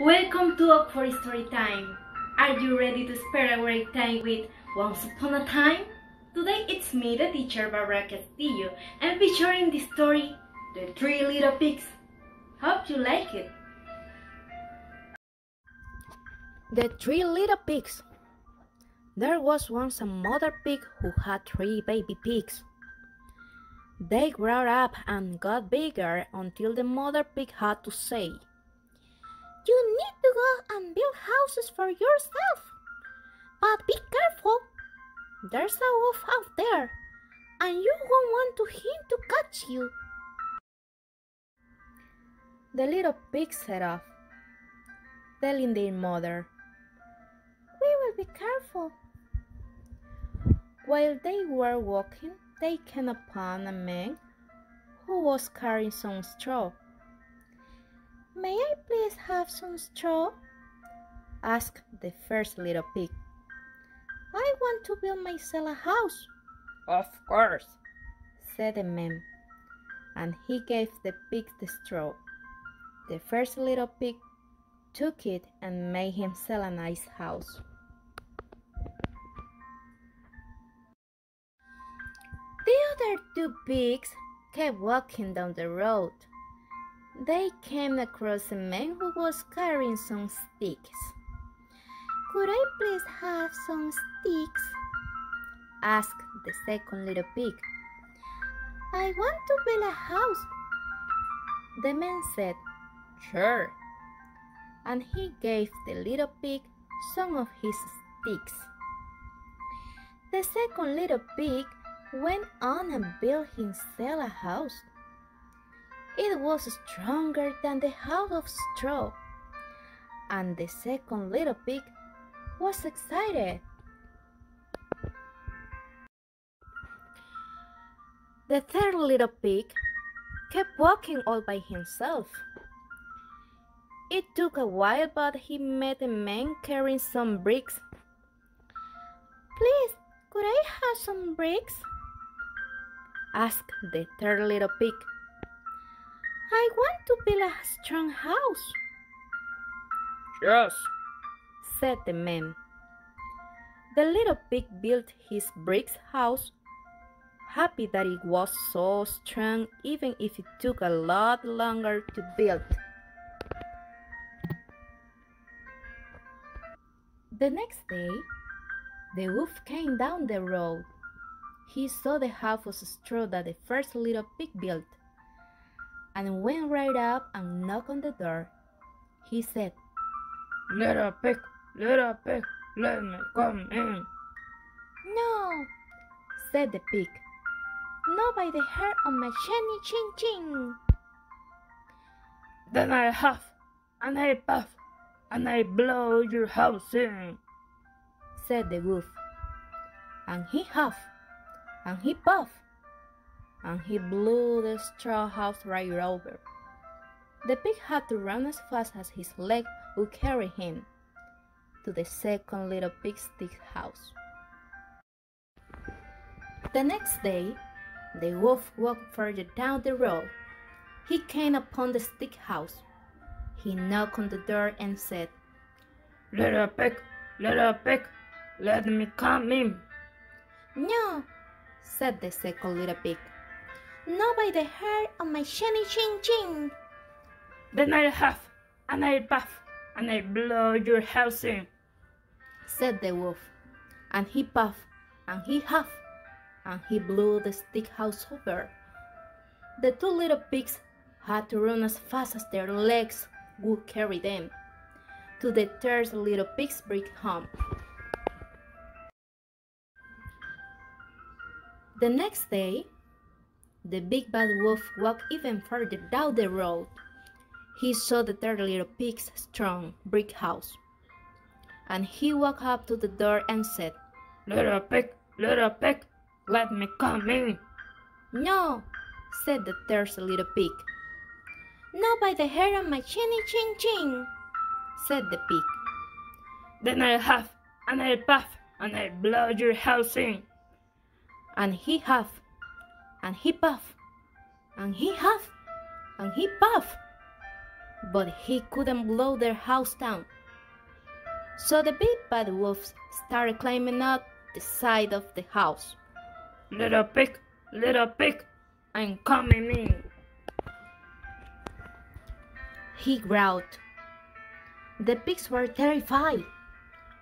Welcome to Oxford Story Time. Are you ready to spend a great time with Once Upon a Time? Today it's me, the teacher Barbara Castillo, and featuring the story The Three Little Pigs. Hope you like it. The Three Little Pigs. There was once a mother pig who had three baby pigs. They grew up and got bigger until the mother pig had to say, You need to go and build houses for yourself. But be careful. There's a wolf out there, and you won't want to him to catch you. The little pig set off, telling their mother, We will be careful. While they were walking, they came upon a man who was carrying some straw. May I please have some straw? asked the first little pig. I want to build myself a house. Of course, said the man, and he gave the pig the straw. The first little pig took it and made himself a nice house. The other two pigs kept walking down the road. They came across a man who was carrying some sticks. Could I please have some sticks? asked the second little pig. I want to build a house. The man said, Sure. And he gave the little pig some of his sticks. The second little pig went on and built himself a house. It was stronger than the house of straw, and the second little pig was excited. The third little pig kept walking all by himself. It took a while, but he met a man carrying some bricks. Please, could I have some bricks? asked the third little pig. I want to build a strong house. Yes, said the man. The little pig built his bricks house, happy that it was so strong even if it took a lot longer to build. The next day, the wolf came down the road. He saw the half of straw that the first little pig built and went right up and knocked on the door. He said, little pig, little pig, let me come in. No, said the pig. Not by the hair on my shiny chin chin. Then I huff, and I puff, and I blow your house in, said the wolf. And he huffed, and he puffed, and he blew the straw house right over. The pig had to run as fast as his leg would carry him to the second little pig's stick house. The next day, the wolf walked further down the road. He came upon the stick house. He knocked on the door and said, Little pig, little pig, let me come in. No, said the second little pig. Not by the hair on my shiny chin chin. Then I'll huff, and I'll puff, and I'll blow your house in, said the wolf. And he puffed, and he huffed, and he blew the stick house over. The two little pigs had to run as fast as their legs would carry them to the third little pig's brick home. The next day, the big bad wolf walked even further down the road. He saw the third little pig's strong brick house. And he walked up to the door and said, Little pig, little pig, let me come in. No, said the third little pig. Not by the hair on my chinny chin chin, said the pig. Then I'll huff, and I'll puff, and I'll blow your house in. And he huffed, and he puffed, and he huffed, and he puffed. but he couldn't blow their house down. So the big bad wolves started climbing up the side of the house. Little pig, little pig, I'm coming in. He growled. The pigs were terrified.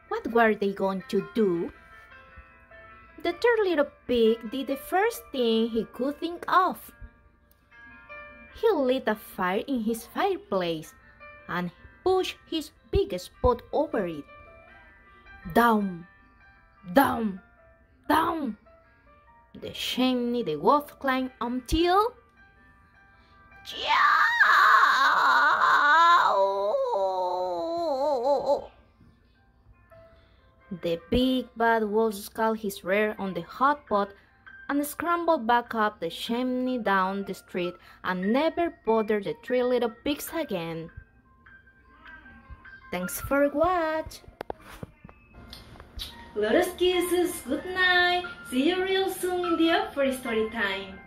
What were they going to do? The third little pig did the first thing he could think of. He lit a fire in his fireplace and pushed his biggest pot over it. Down, down, down. The chimney the wolf climbed until. Ciao! The big bad wolf scalded his rear on the hot pot and scrambled back up the chimney down the street and never bothered the three little pigs again. Thanks for watch. Lotus kisses, good night. See you real soon in the Oxford story time.